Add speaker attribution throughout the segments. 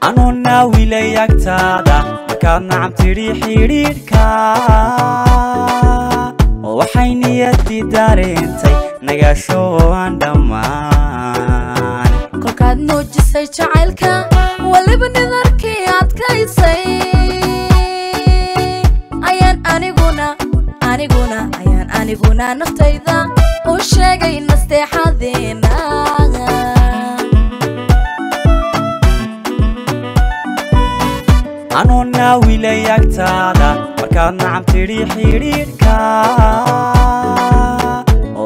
Speaker 1: Anona wile yaktada markaad nacab tidhi xidhiidhka. Waxay niyaddii dareentay nagaasho aan dhammaan.
Speaker 2: Kolkaad nuujisay jacaylka weliba nidarkii adkaysay ayaan aniguna aniguna ayaan aniguna naftayda u sheegay nasteexadeena
Speaker 1: anoo naawilay agtaada markaad nacab tidhi xidhiidhka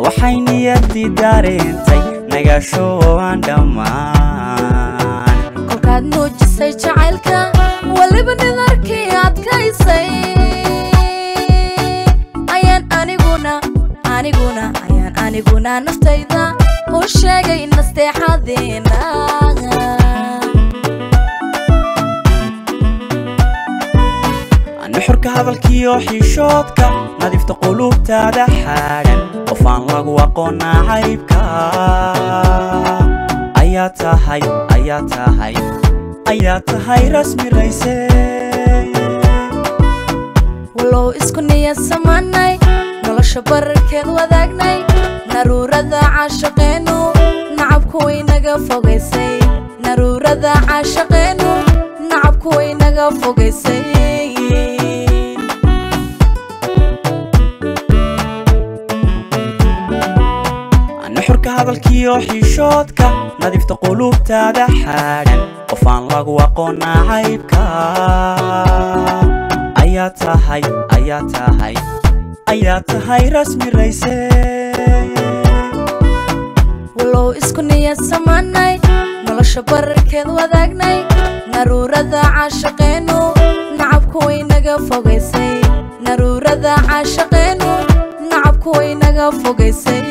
Speaker 1: waxay niyaddii dareentay nagaasho aan dhammaan
Speaker 2: kolkaad nuujisay jacaylka weliba nidarkii adkaysay ayaan aniguna aniguna ayaan aniguna naftayda u sheegay nasteexadeena
Speaker 1: nuxurka hadalkiyo xishoodka nadiifta qulubtaada xaadhan qof aan lagu aqoonaa caybka. Ayaa tahay ayaa tahay ayaa tahay rasmi rayse
Speaker 2: walow isku niyad samaanay nolosha bararkeed wadaagnay. Naruurada caashaqeenu nacabku way naga fogaysay naruurada caashaqeenu nacabku way naga fogaysay
Speaker 1: nuxurka hadalkiyo xishoodka nadiifta qulubtaada xaadhan qof aan lagu aqoonaa caybka ayaa tahay ayaa tahay ayaa tahay rasmi rayse
Speaker 2: walow isku niyad samaanay nolosha bararkeed wadaagnay naruurada caashaqeenu nacabku way naga fogaysay naruurada caashaqeenu nacabku way naga fogaysay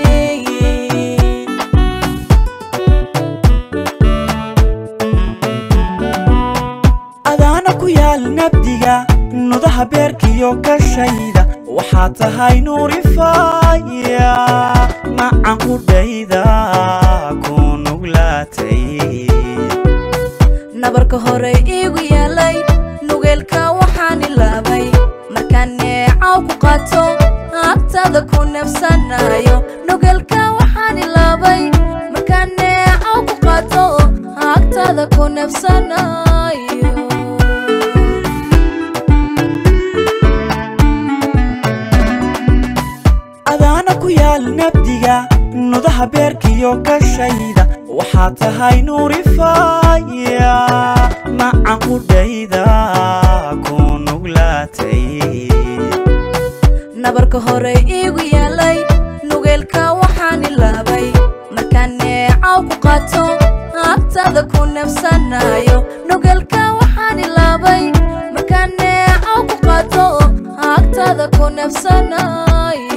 Speaker 1: yaal nabdiga nudaha beerkiyo kashayda. Waxaad tahay nuurifaya macan qudhayda ku nuglaatay
Speaker 2: nabarka hore iigu yaalay nugeelka waxaan ilaabay. Markaan neecaw ku qaato agtaada ku neefsanayo
Speaker 1: beerkiyo kashayda waxaad tahay nuurifaya macan qudhayda ku nuglaatay
Speaker 2: nabarka hore iigu yaalay nugeelka waxaan ilaabay markaan neecaw ku qaato agtaada ku neefsanayo nugeelka waxaan ilaabay markaan neecaw ku qaato agtaada ku neefsanayo